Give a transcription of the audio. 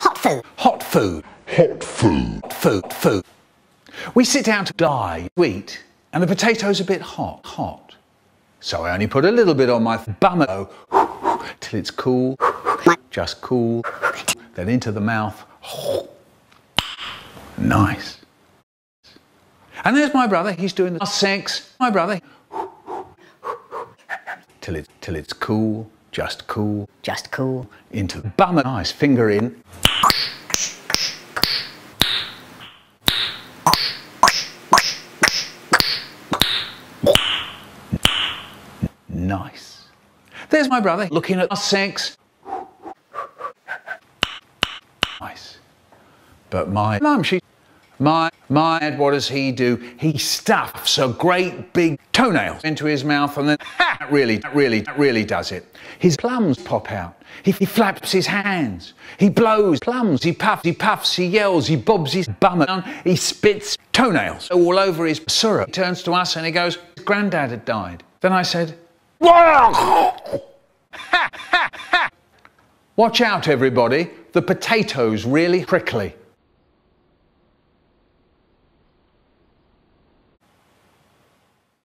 Hot food. Hot food. Hot food. Food. Food. We sit down to die, eat, and the potato's a bit hot. Hot. So I only put a little bit on my bum till it's cool. Just cool. Then into the mouth. Nice. And there's my brother. He's doing the sex. My brother. Till it till it's cool. Just cool. Just cool. Into the bum. Nice. Finger in. Nice. There's my brother looking at our sex. Nice. But my mum, she, my, my, what does he do? He stuffs a great big toenail into his mouth and then, ha, really, really, really does it. His plums pop out. He, he flaps his hands. He blows plums. He puffs, he puffs, he yells, he bobs his bum around. He spits toenails all over his syrup. He turns to us and he goes, Granddad had died. Then I said, Watch out, everybody. The potato's really prickly.